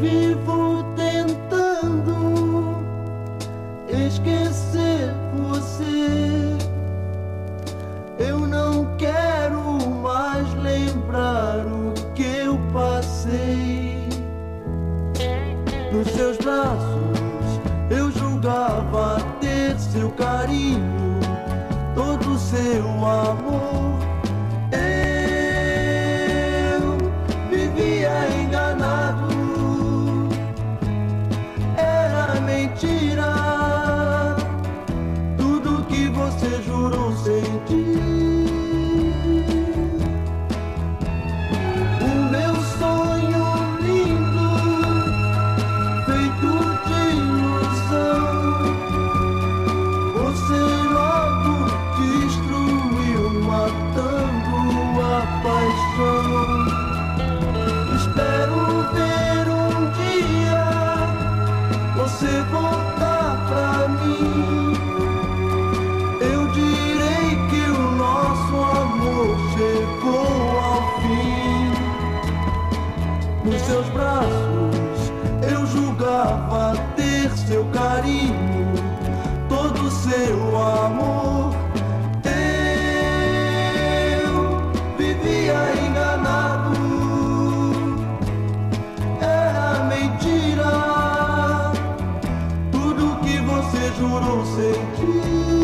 Vivo tentando esquecer você. Eu não quero mais lembrar o que eu passei. Nos seus braços eu julgava ter seu carinho, todo seu amor. Você jurou sentir. juro sentir.